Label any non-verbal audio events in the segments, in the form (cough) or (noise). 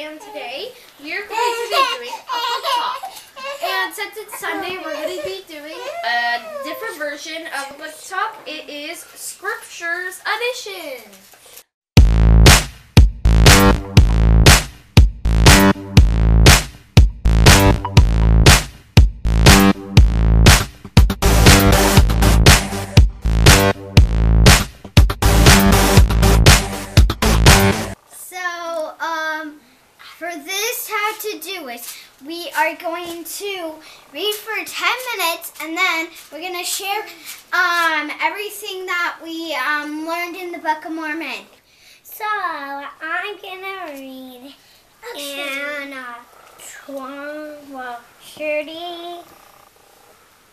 and today we are going to be doing a book talk. And since it's Sunday, we're going to be doing a different version of book talk. It is Scriptures Edition. To read for 10 minutes and then we're going to share um, everything that we um, learned in the Book of Mormon. So I'm gonna read and uh, tw- well, 30,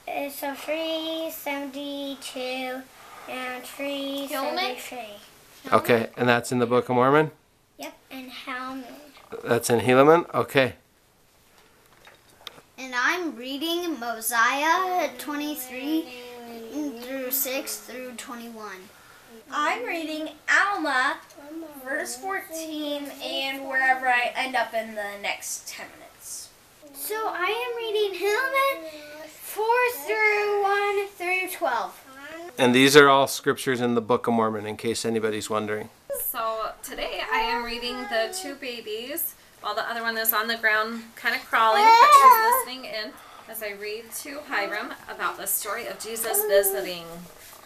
uh, so 372 and 373. Okay, and that's in the Book of Mormon? Yep, and Helmet. That's in Helaman? Okay. And I'm reading Mosiah 23 through 6 through 21. I'm reading Alma, verse 14, and wherever I end up in the next 10 minutes. So I am reading Helaman 4 through 1 through 12. And these are all scriptures in the Book of Mormon, in case anybody's wondering. So today I am reading the two babies while the other one is on the ground kind of crawling, but she's listening in as I read to Hiram about the story of Jesus visiting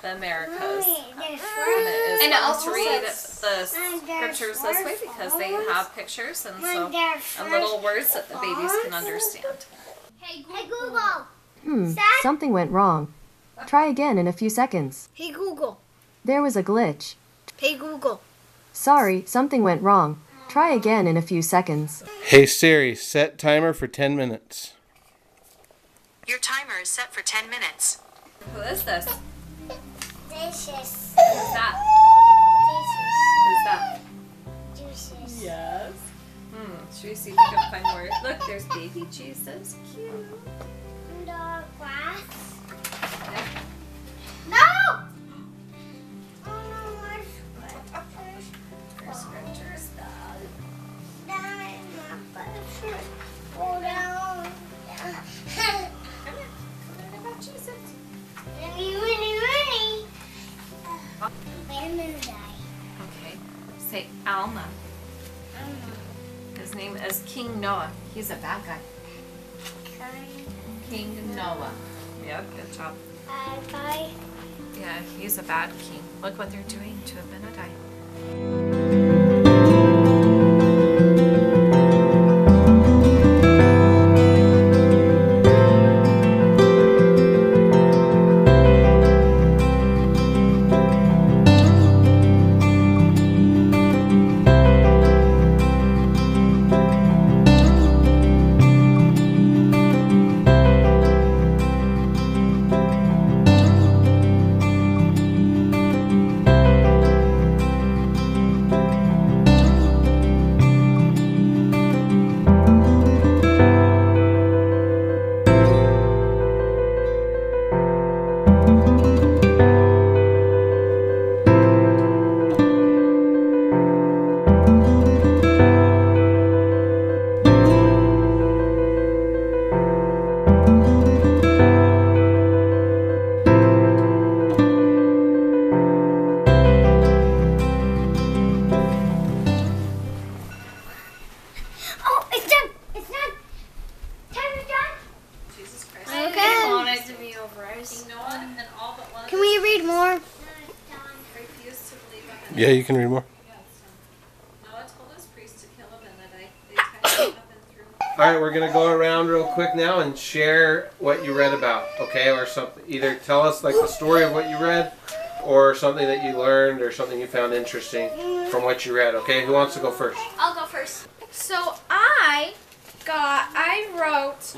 the Americas. And it is And it fun also to read the scriptures this way because they have pictures and so and little words that the babies can understand. Hey Google. Hmm, something went wrong. Try again in a few seconds. Hey Google. There was a glitch. Hey Google. Sorry, something went wrong. Try again in a few seconds. Hey Siri, set timer for 10 minutes. Your timer is set for 10 minutes. Who is this? This is Who's that? Who's that? Jesus. Yes. Hmm. Should we see if we can find more? Look, there's baby Jesus. Cute. Say Alma. Ah. His name is King Noah. He's a bad guy. King Noah. Yep, good job. Bye bye. Yeah, he's a bad king. Look what they're doing to Abinadi. We read more? them refused to believe him. Yeah, you can read more. Noah told his priests to kill Abinadi. They tied him up and threw him All right, we're going to go around real quick now and share what you read about, okay? Or something. Either tell us like the story of what you read or something that you learned or something you found interesting from what you read, okay? Who wants to go first? I'll go first. So I got, I wrote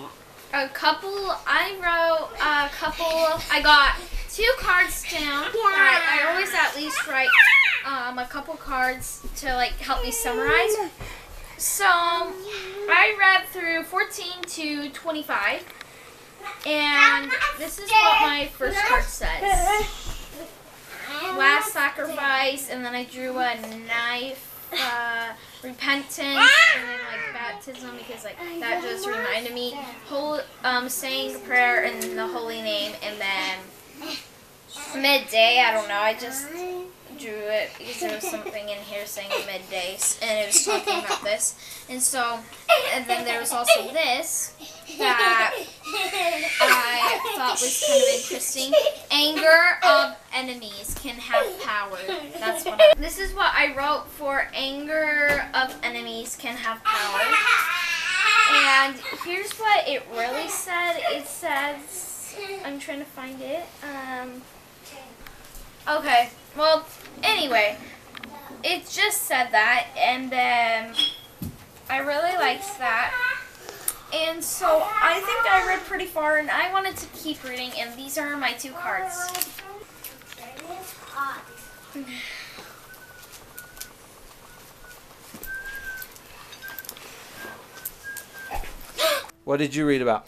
a couple, I wrote a couple, I got two cards down. I, I always at least write um, a couple cards to like help me summarize. So I read through 14 to 25. And this is what my first card says. Last sacrifice, and then I drew a knife, uh, repentance, and then like baptism because like that just reminded me whole um saying prayer in the holy name and then midday. I don't know. I just drew it because there was something in here saying midday and it was talking about this. And so and then there was also this that I thought was kind of interesting. Anger of enemies can have power. That's what I, this is what I wrote for anger of enemies can have power. And here's what it really said. It says I'm trying to find it. Um Okay. Well, anyway, it just said that and then I really liked that. And so I think I read pretty far and I wanted to keep reading and these are my two cards. What did you read about?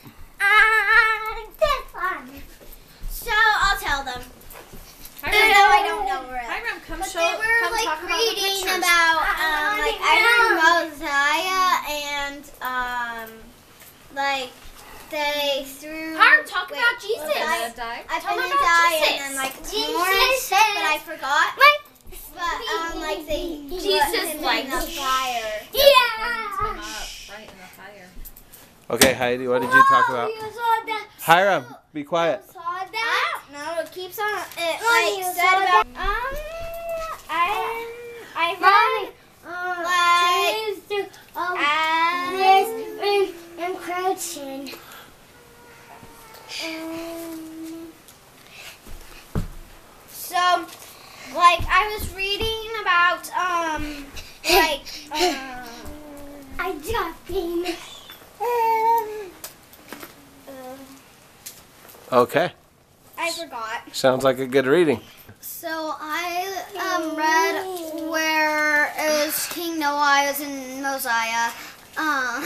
I don't know really. Hiram, come But show. they were come like talk about the reading pictures. about um, like I heard Mosiah and um like they threw. Harm, talk wait, about Jesus. Mosiah- Abinadi. I Tell put them a about die Jesus. and then like Jesus more, says- but I forgot. But um like they Jesus put him in the fire. Burns him up right in the fire. Okay, Heidi, what did you talk about? Hiram, be quiet. I don't know. It keeps on. It Mommy, like saw said about um I I read like as and crouching. Um, so, like, I was reading about, um, like, um, I dropped him. Okay, I forgot. sounds like a good reading. So I um, read where it was King Noah was in Mosiah, um,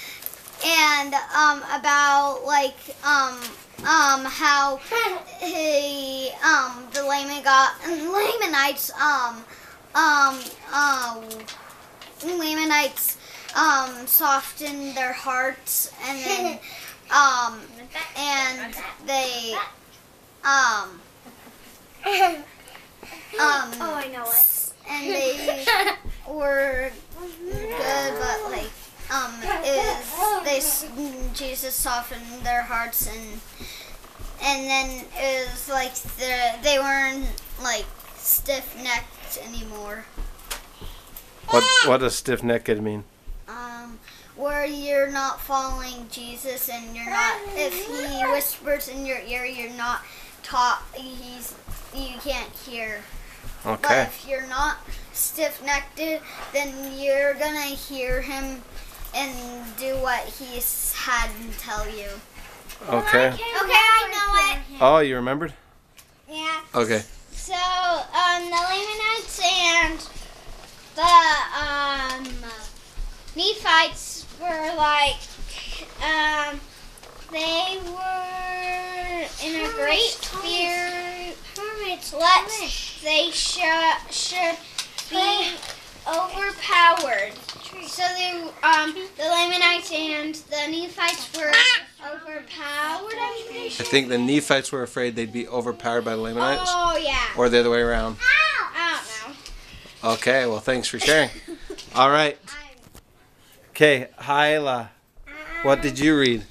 (laughs) and um, about like um, um, how he um, the Layman got Lamanites um, um, um, Lamanites um, softened their hearts and then (laughs) um, and they um. Um, oh, I know it. and they were good, but like, um, is they Jesus softened their hearts and and then it was like the they weren't like stiff necked anymore. What what does stiff necked mean? Um, where you're not following Jesus and you're not if he whispers in your ear, you're not taught. He's you can't hear. But Okay. if you're not stiff necked, then you're gonna hear him and do what he's had to tell you. Okay. Okay, I know it. Oh, you remembered? Yeah. Okay. So, um, the Lamanites and the um, Nephites were like, um, they were in a great fear. Let they should should be overpowered. So they, um, the Lamanites and the Nephites were overpowered. I think. I think the Nephites were afraid they'd be overpowered by the Lamanites, Oh yeah. or the other way around. I don't know. Okay, well, thanks for sharing. (laughs) All right. Okay, Hyla, what did you read?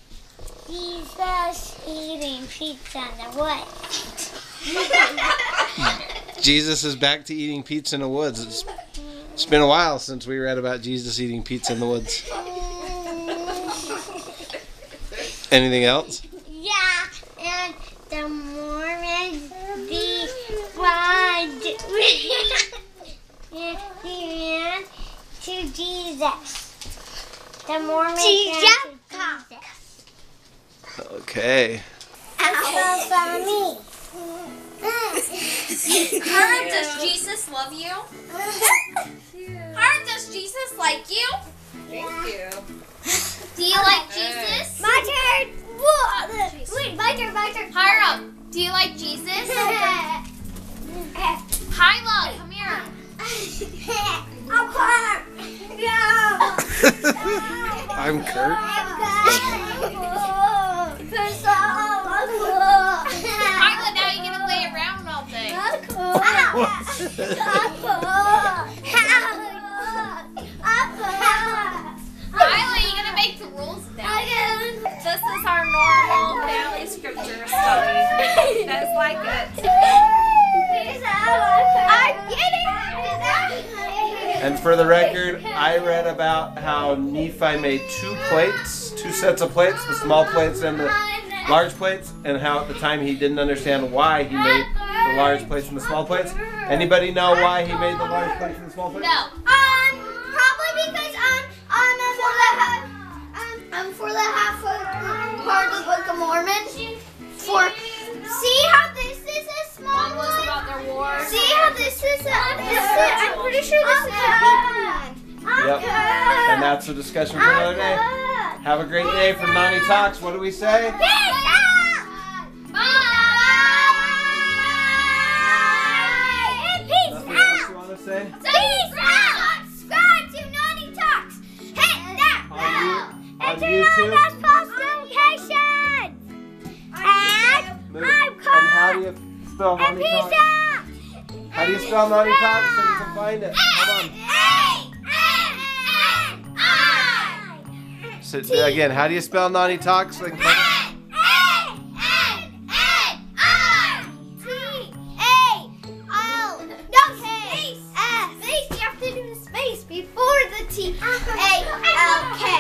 Jesus eating pizza in the woods. (laughs) Jesus is back to eating pizza in the woods. It's, it's been a while since we read about Jesus eating pizza in the woods. Anything else? Yeah, and the Mormons defied ran (laughs) to Jesus. The Mormons Jesus. Okay. How about me? Herb, does Jesus love you? Herb, does Jesus like you? Thank you. Do you like Jesus? My turn. Whoa. Wait, my turn, my turn. Hiram, do you like Jesus? (laughs) Hyla, come here. (laughs) I'm Kurt. No. I'm Kurt. I about how Nephi made two plates, two sets of plates, the small plates and the large plates, and how at the time he didn't understand why he made the large plates and the small plates. Anybody know why he made the large plates and the small plates? No. Um, probably because um, um, for the half, um, um, for the half of part of the Book of Mormon, for see how this is a small One was one. about their war. See how this is a this is, I'm pretty sure this is a big one. Yep. And that's a discussion for another day. Have a great day from Nanni Talks. What do we say? Nothing else you want to say? Subscribe to Talks. Hit that bell. on YouTube? post notifications. And. And how do you spell Nanni Talks? out. How do you spell Nanni Talks so you can find it? So, again, how do you spell Nanni Talks? So they can find it? Before the T A L K.